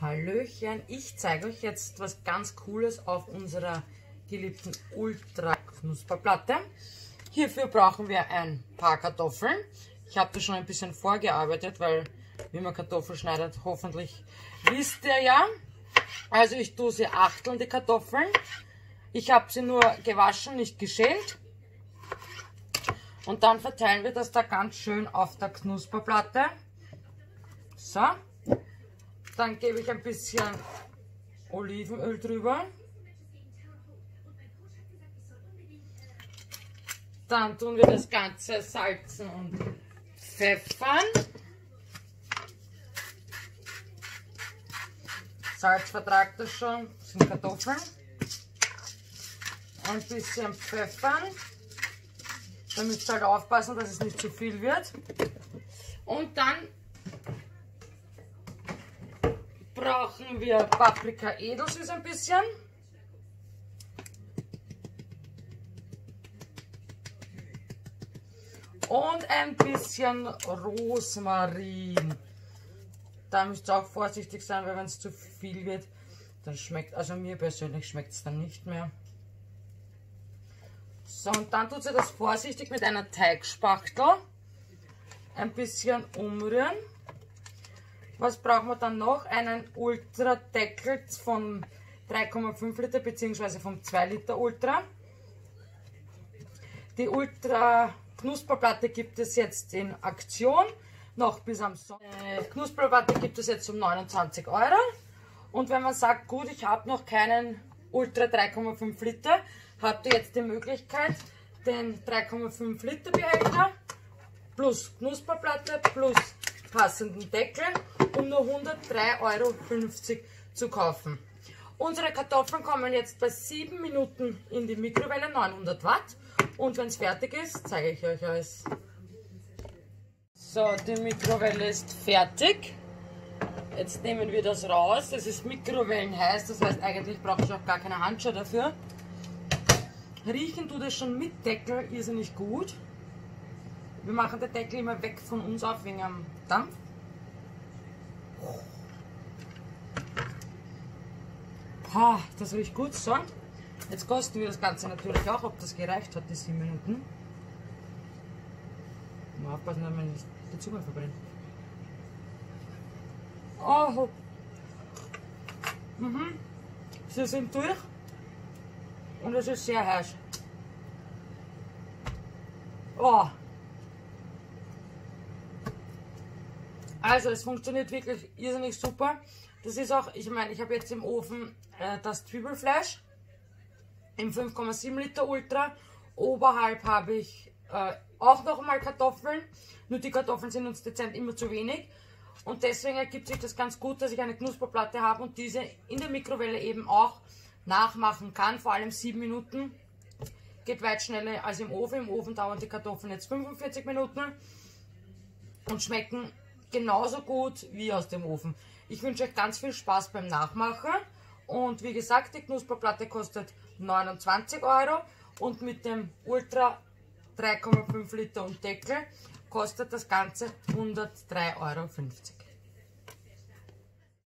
Hallöchen, ich zeige euch jetzt was ganz Cooles auf unserer geliebten Ultra Knusperplatte. Hierfür brauchen wir ein paar Kartoffeln. Ich habe das schon ein bisschen vorgearbeitet, weil wie man Kartoffeln schneidet, hoffentlich wisst ihr ja. Also ich tue sie achteln, die Kartoffeln. Ich habe sie nur gewaschen, nicht geschält. Und dann verteilen wir das da ganz schön auf der Knusperplatte. So. Dann gebe ich ein bisschen Olivenöl drüber. Dann tun wir das Ganze salzen und pfeffern. Salz vertragt das schon, das sind Kartoffeln. Ein bisschen pfeffern. Da müsst ihr halt aufpassen, dass es nicht zu viel wird. Und dann brauchen wir Paprika edelsüß ein bisschen. Und ein bisschen Rosmarin. Da müsst ihr auch vorsichtig sein, weil wenn es zu viel wird, dann schmeckt, also mir persönlich schmeckt es dann nicht mehr. So, und dann tut ihr das vorsichtig mit einer Teigspachtel ein bisschen umrühren. Was brauchen wir dann noch? Einen Ultra-Deckel von 3,5 Liter bzw. vom 2 Liter Ultra. Die Ultra Knusperplatte gibt es jetzt in Aktion. Noch bis am Sonntag. Äh, Knusperplatte gibt es jetzt um 29 Euro. Und wenn man sagt, gut, ich habe noch keinen Ultra 3,5 Liter, habt ihr jetzt die Möglichkeit, den 3,5 Liter Behälter plus Knusperplatte plus passenden Deckel um nur 103,50 Euro zu kaufen. Unsere Kartoffeln kommen jetzt bei 7 Minuten in die Mikrowelle, 900 Watt. Und wenn es fertig ist, zeige ich euch alles. So, die Mikrowelle ist fertig. Jetzt nehmen wir das raus. Das ist mikrowellenheiß, das heißt eigentlich brauche ich auch gar keine Handschuhe dafür. Riechen tut es schon mit Deckel irrsinnig gut. Wir machen den Deckel immer weg von uns auf wegen am Dampf. Ah, das riecht gut. So, jetzt kosten wir das Ganze natürlich auch, ob das gereicht hat, die 7 Minuten. Mal aufpassen, dass man nicht die Zunge verbrennt. Oh. Mhm. Sie sind durch. Und es ist sehr heiß. Oh. Also es funktioniert wirklich irrsinnig super. Das ist auch, ich meine, ich habe jetzt im Ofen äh, das Zwiebelfleisch im 5,7 Liter Ultra. Oberhalb habe ich äh, auch noch mal Kartoffeln. Nur die Kartoffeln sind uns dezent immer zu wenig. Und deswegen ergibt sich das ganz gut, dass ich eine Knusperplatte habe und diese in der Mikrowelle eben auch nachmachen kann. Vor allem 7 Minuten. Geht weit schneller als im Ofen. Im Ofen dauern die Kartoffeln jetzt 45 Minuten und schmecken genauso gut wie aus dem Ofen. Ich wünsche euch ganz viel Spaß beim Nachmachen. Und wie gesagt, die Knusperplatte kostet 29 Euro und mit dem Ultra 3,5 Liter und Deckel kostet das Ganze 103,50 Euro.